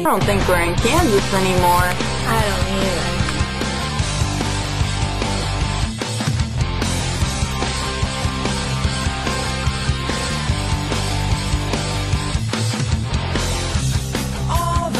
I don't think we're in Kansas anymore. I don't either. all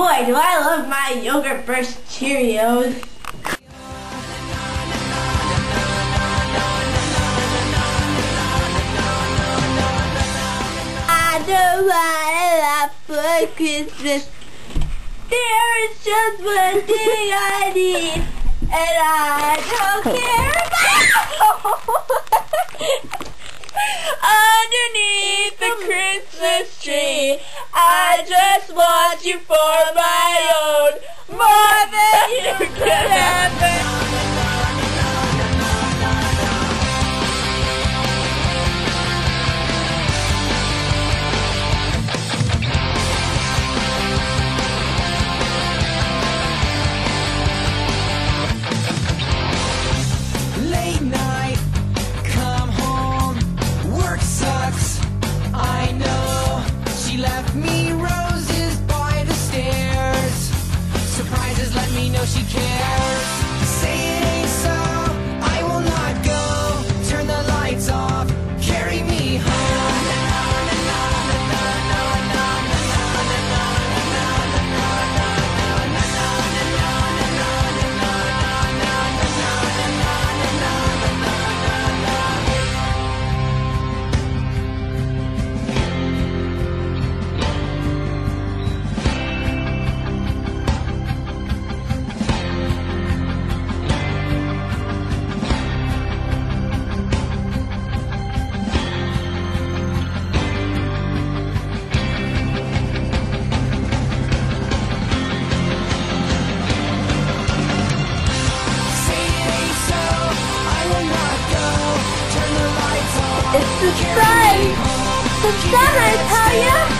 boy, do I love my yogurt burst Cheerios. I don't want a lot for Christmas. There is just one thing I need, and I don't care about. Underneath the Christmas tree, I just want you for my own, more than you could It's the sun. The sun, I tell ya.